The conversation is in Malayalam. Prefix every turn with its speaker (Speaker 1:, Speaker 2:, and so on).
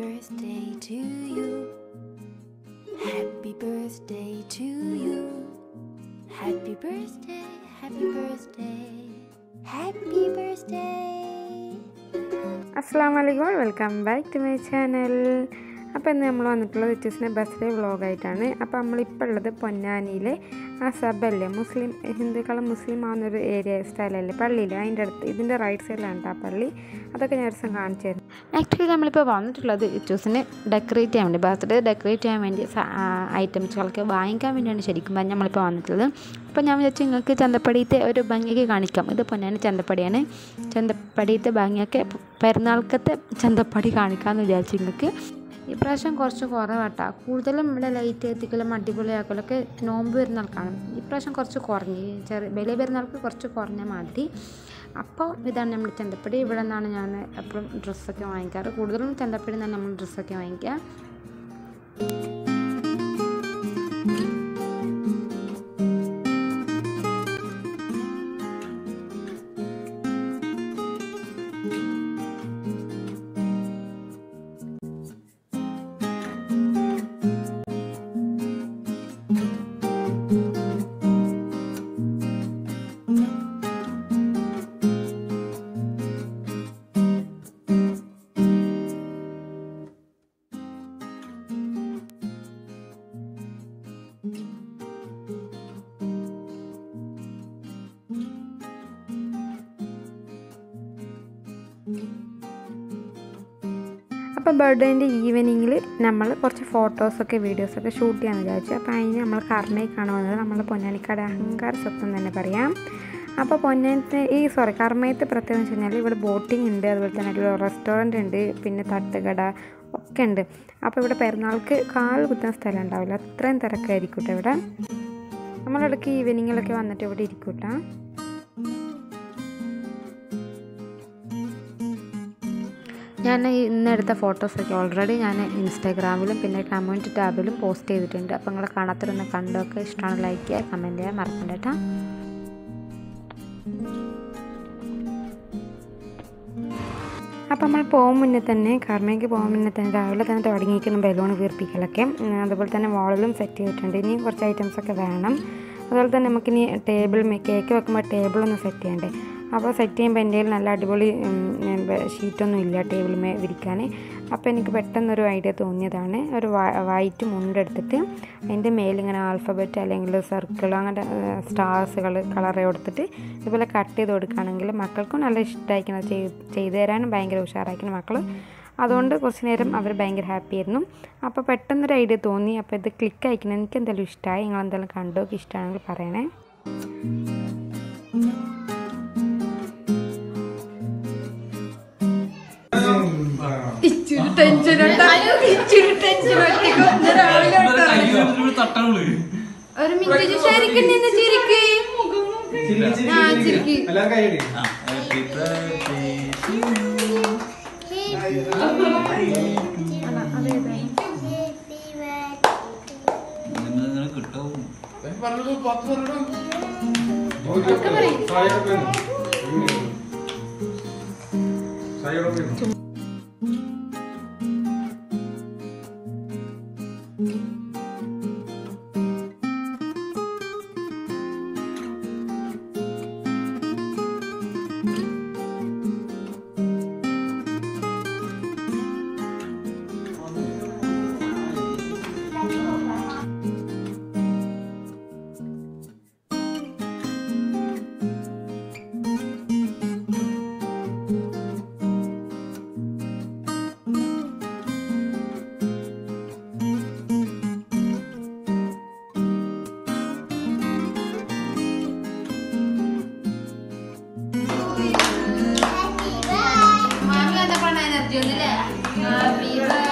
Speaker 1: birthday to you. Happy birthday to you. Happy birthday, happy birthday, happy birthday.
Speaker 2: Assalamualaikum. welcome back to my channel. അപ്പോൾ ഇന്ന് നമ്മൾ വന്നിട്ടുള്ളത് വിച്ചസിന്റെ ബർത്ത്ഡേ വ്ളോഗായിട്ടാണ് അപ്പോൾ നമ്മളിപ്പോൾ ഉള്ളത് പൊന്നാനിയിലെ ആ സബല്ലേ മുസ്ലിം ഹിന്ദുക്കളും മുസ്ലിം ആവുന്നൊരു ഏരിയ സ്ഥലമല്ലേ? പള്ളിയിൽ അതിന്റെ അടുത്ത് ഇതിന്റെ റൈറ്റ് സൈഡിലാണ് ആ പള്ളി. അതൊക്കെ ഞാൻ ദിവസം കാണിച്ചു തരുന്നത്
Speaker 3: ആക്ച്വലി നമ്മളിപ്പോൾ വന്നിട്ടുള്ളത് ഇച്ചൂസിനെ ഡെക്കറേറ്റ് ചെയ്യാൻ വേണ്ടി ബർത്ത്ഡേ ഡെക്കറേറ്റ് ചെയ്യാൻ വേണ്ടി ഐറ്റംസുകളൊക്കെ വാങ്ങിക്കാൻ വേണ്ടിയാണ് ശരിക്കും പറഞ്ഞാൽ നമ്മളിപ്പോൾ വന്നിട്ടുള്ളത്. അപ്പോൾ ഞാൻ വിചാരിച്ചു നിങ്ങൾക്ക് ചന്തപ്പടിയത്തെ ഒരു ഭംഗിയൊക്കെ കാണിക്കാം. ഇത് പൊന്നാനി ചന്തപ്പടിയാണ്. ചന്തപ്പടിയത്തെ ഭംഗിയൊക്കെ പെരുന്നാൾക്കത്തെ ചന്തപ്പടി കാണിക്കാമെന്ന് വിചാരിച്ചു നിങ്ങൾക്ക്. ഇപ്രാവശ്യം കുറച്ച് കുറവാട്ടാ. കൂടുതലും ഇവിടെ ലൈറ്റ് എത്തിക്കലും അടിപൊളിയാക്കലൊക്കെ നോമ്പ് പെരുന്നാൾക്കാണ്. ഇപ്രാവശ്യം കുറച്ച് കുറഞ്ഞ് ചെറിയ വലിയ പെരുന്നാൾക്ക് കുറച്ച് കുറഞ്ഞ മാതിരി. അപ്പോൾ ഇതാണ് നമ്മൾ ചന്തപ്പടി ഇവിടെ നിന്നാണ് ഞാൻ എപ്പോഴും ഡ്രസ്സൊക്കെ വാങ്ങിക്കാറ്. കൂടുതലും ചന്തപ്പടി നിന്നാണ് നമ്മൾ ഡ്രസ്സൊക്കെ വാങ്ങിക്കുക.
Speaker 2: അപ്പോൾ ബർത്ത്ഡേന്റെ ഈവനിങ്ങിൽ നമ്മൾ കുറച്ച് ഫോട്ടോസൊക്കെ വീഡിയോസൊക്കെ ഷൂട്ട് ചെയ്യാമെന്ന് വിചാരിച്ചു. അപ്പോൾ അതിന് നമ്മൾ കർമ്മയ്ക്കാണ് വന്നത്. നമ്മൾ പൊന്നാനിക്കാട് അഹങ്കാര സ്വപ്നം തന്നെ പറയാം. അപ്പോൾ പൊന്നാനത്തെ ഈ സോറി കർമ്മയത്തെ പ്രത്യേകത എന്ന് വെച്ച് കഴിഞ്ഞാൽ ഇവിടെ ബോട്ടിംഗ് ഉണ്ട്. അതുപോലെ തന്നെ ഒരു റെസ്റ്റോറന്റ് ഉണ്ട്. പിന്നെ തട്ടുകട ഒക്കെ ഉണ്ട്. അപ്പോൾ ഇവിടെ പെരുന്നാൾക്ക് കാൽ കുത്തുന്ന സ്ഥലം ഉണ്ടാവില്ല. അത്രയും തിരക്കായിരിക്കും ഇവിടെ. നമ്മളിടയ്ക്ക് ഈവനിങ്ങിലൊക്കെ വന്നിട്ട് ഇവിടെ ഇരിക്കും
Speaker 3: ഞാൻ ഇന്നെടുത്ത ഫോട്ടോസൊക്കെ ഓൾറെഡി ഞാൻ ഇൻസ്റ്റാഗ്രാമിലും പിന്നെ കമ്മ്യൂണിറ്റി ടാബിലും പോസ്റ്റ് ചെയ്തിട്ടുണ്ട്. അപ്പോൾ നിങ്ങൾ കാണാത്തൊന്ന് കണ്ടൊക്കെ. ഇഷ്ടമാണ് ലൈക്ക് ചെയ്യുക കമന്റ് ചെയ്യാൻ മറക്കണ്ട കേട്ടോ.
Speaker 2: അപ്പോൾ നമ്മൾ പോകും മുന്നേ തന്നെ കർമ്മയ്ക്ക് പോകാൻ മുന്നേ തന്നെ രാവിലെ തന്നെ തുടങ്ങിയിരിക്കുന്നു ബലൂൺ വീർപ്പിക്കലൊക്കെ അതുപോലെ തന്നെ വാളിലും സെറ്റ് ചെയ്തിട്ടുണ്ട്. ഇനിയും കുറച്ച് ഐറ്റംസൊക്കെ വേണം. അതുപോലെ തന്നെ നമുക്കിനി ടേബിൾ കേക്ക് വെക്കുമ്പോൾ ടേബിളൊന്ന് സെറ്റ് ചെയ്യണ്ടേ? അപ്പോൾ സെറ്റ് ചെയ്യുമ്പോൾ എന്റെ നല്ല അടിപൊളി ഷീറ്റൊന്നും ഇല്ല ടേബിളിമേ വിരിക്കാൻ അപ്പോൾ എനിക്ക് പെട്ടെന്നൊരു ഐഡിയ തോന്നിയതാണ്. ഒരു വൈറ്റ് മുണ്ടെടുത്തിട്ട് അതിന്റെ മേലിങ്ങനെ ആൽഫബറ്റ് അല്ലെങ്കിൽ സർക്കിൾ അങ്ങനത്തെ സ്റ്റാർസുകൾ കളർ കൊടുത്തിട്ട് ഇതുപോലെ കട്ട് ചെയ്ത് കൊടുക്കുകയാണെങ്കിൽ മക്കൾക്കും നല്ല ഇഷ്ടമായിരിക്കണം ചെയ്ത് തരാനും ഭയങ്കര ഉഷാറായിരിക്കണം മക്കൾ അതുകൊണ്ട് കുറച്ച് നേരം അവർ ഭയങ്കര ഹാപ്പി ആയിരുന്നു. അപ്പോൾ പെട്ടെന്നൊരു ഐഡിയ തോന്നി. അപ്പോൾ ഇത് ക്ലിക്ക് അയക്കണം എനിക്ക് എന്തായാലും ഇഷ്ടമായി നിങ്ങൾ എന്തെങ്കിലും കണ്ടോ ഇഷ്ടമാണെങ്കിൽ പറയണേ.
Speaker 4: ഒരു മിനിറ്റ് ശരിക്കും നിന്ന് ചിരിക്ക്.
Speaker 5: കിട്ടും. പറ്റുന്നില്ലേ